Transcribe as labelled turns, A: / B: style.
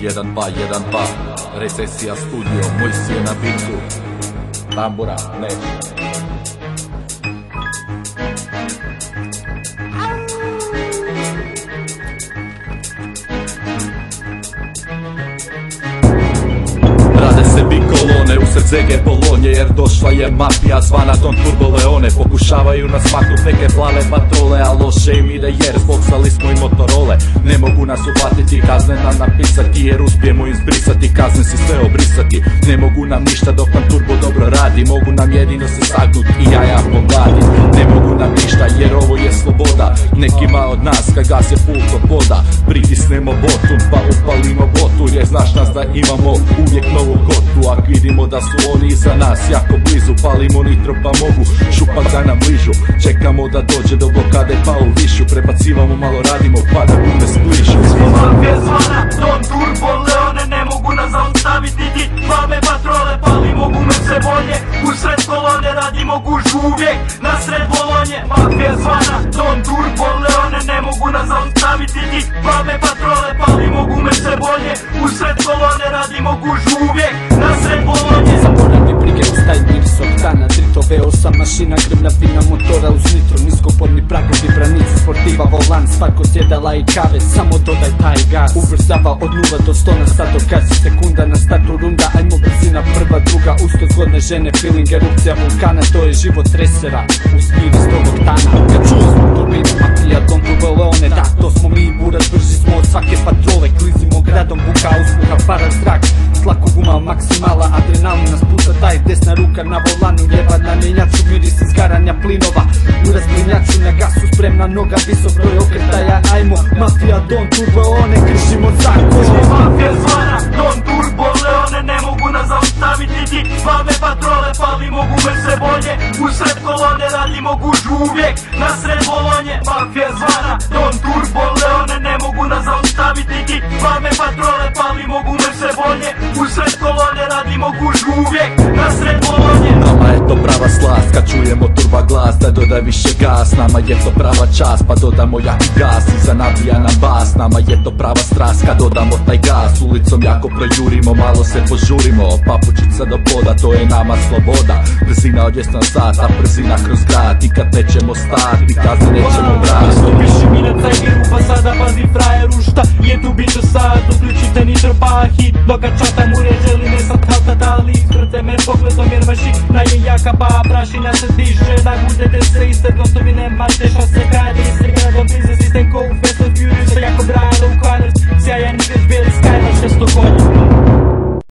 A: Jedan pa, jedan pa, recesija studio, moj si je na bitu. Tambura, ne. U srdzege Bolonje Jer došla je mafija zvana Don Turbo Leone. Pokušavaju nas maknut neke plave patrole A loše im ide jer zboksali smo i motorole Ne mogu nas upatiti kazne nam napisati Jer uspijemo izbrisati kazne si sve obrisati. Ne mogu nam ništa dok nam turbo dobro radi Mogu nam jedino se sagnut i jaja pogladit. Ne mogu nam ništa jer ovo je sloboda. Nekima od nas kad gas je pult od voda Pritisnemo botu pa upalimo botu Jer znaš nas da imamo uvijek novu kotu Ak vidimo da su oni iza nas jako blizu Palimo nitro pa mogu šupak da nam bližu Čekamo da dođe do blokade pa u višu Prebacivamo malo radimo pa da gume spližu
B: zvana, Don Turbo Leone Ne mogu nas zaustaviti ti Plave patrole, palimo sve bolje. Usred kolone radimo gužu uvijek Nasred Bolonje, mafija zvana Don Turbo Leone Ne mogu nas zaustaviti ti Plave patrole, palimo gume sve bolje. Usred kolone radimo gužu uvijek Nasred Bolonje
C: Zaboravi brige, ustaj miris od hrana Drito V8 mašina, grmna vina motora uz nitro Niskoporni pragovi, branici, sportiva, volan Svako sjedala i kave, samo dodaj taj gas. Ubrzava od 0 do 100 na sat do kasi Sekunda na startu runda, ajmo brzina prva, druga Usto zgodne žene, feeling, erupcija vulkana To je život tresera, uz miris tog oktana Kad čuo smo turbinu, mafija, dom ruka na volanu, lijeva na mjenjaču Miris izgaranja plinova, uraz mjenjaču Na gasu spremna noga, visok broj okretaja Ajmo, mafija, don, turbo, one, kršimo zakon.
B: Mafija zvana, Don Turbo Leone Ne mogu nas zaustaviti. Ti Plave patrole, palimo gume sve bolje. Usred kolone radimo gužu uvijek Nasred Bolonje, mafija zvana Don Turbo Leone Ne mogu nas zaustaviti. Ti Plave patrole, palimo gume sve bolje. Usred kolone radimo gužu uvijek Nasred Bolonje
A: to prava slast Kad čujemo turba glas da dodaj više gas. Nama je to prava čast pa dodamo jaki gas I zanabija na bas Nama je to prava strast. Kad dodamo taj gas Ulicom jako projurimo malo se požurimo. Papučica do poda to je nama sloboda. Brzina od jesna sat a brzina kroz grad. I kad nećemo stat i kad nećemo vrat. Što
B: piši mi na cajgeru pa sada pazi frajeru Šta. Je tu biću sad Uključite nitro pa hit dok čata jaka prasi nasze diże Na górze też se istotno, to mi nema Te što se gradi, se gradom biznes i ten kofe